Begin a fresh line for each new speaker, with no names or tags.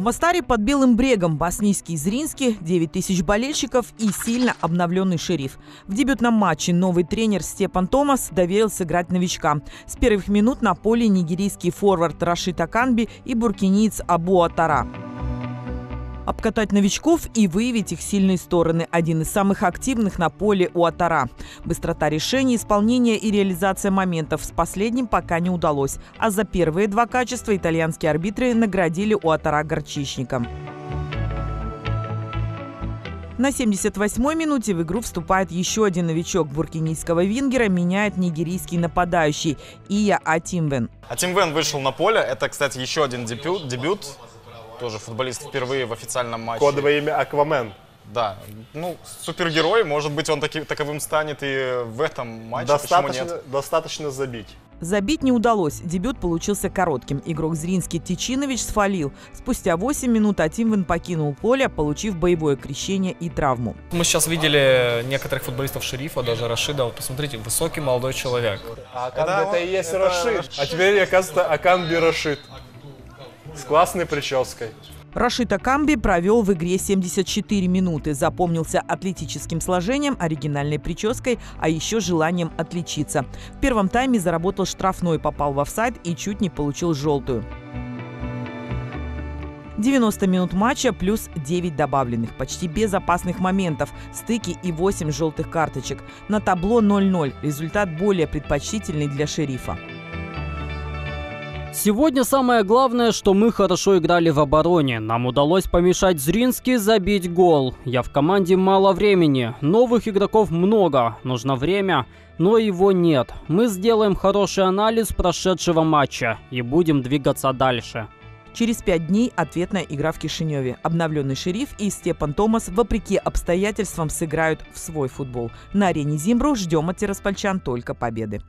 В Мастаре под Белым брегом боснийский Зринский, 9 тысяч болельщиков и сильно обновленный шериф. В дебютном матче новый тренер Степан Томас доверил сыграть новичкам. С первых минут на поле нигерийский форвард Рашид Аканби и буркиниец Абу Атара обкатать новичков и выявить их сильные стороны. Один из самых активных на поле у Атара. Быстрота решений, исполнение и реализация моментов. С последним пока не удалось. А за первые два качества итальянские арбитры наградили у Атара горчичником. На 78-й минуте в игру вступает еще один новичок буркинийского вингера, меняет нигерийский нападающий Ия Атимвен.
Атимвен вышел на поле. Это, кстати, еще один дебют, дебют тоже футболист впервые в официальном матче.
Кодовое имя Аквамен.
Да, ну, супергерой, может быть, он таки, таковым станет и в этом матче,
достаточно, Достаточно забить.
Забить не удалось. Дебют получился коротким. Игрок Зринский Тичинович сфалил. Спустя 8 минут Атимвин покинул поле, получив боевое крещение и травму.
Мы сейчас видели некоторых футболистов шерифа, даже Рашида. Вот посмотрите, высокий молодой человек.
А Аканби это, это и есть это Рашид. А теперь, оказывается, Аканби Рашид. С классной прической.
Рашид Акамби провел в игре 74 минуты. Запомнился атлетическим сложением, оригинальной прической, а еще желанием отличиться. В первом тайме заработал штрафной, попал в офсайд и чуть не получил желтую. 90 минут матча плюс 9 добавленных, почти без опасных моментов, стыки и 8 желтых карточек. На табло 0-0. Результат более предпочтительный для шерифа.
Сегодня самое главное, что мы хорошо играли в обороне. Нам удалось помешать Зрински забить гол. Я в команде мало времени. Новых игроков много. Нужно время, но его нет. Мы сделаем хороший анализ прошедшего матча и будем двигаться дальше.
Через пять дней ответная игра в Кишиневе. Обновленный шериф и Степан Томас, вопреки обстоятельствам, сыграют в свой футбол. На арене Зимбру ждем от тираспольчан только победы.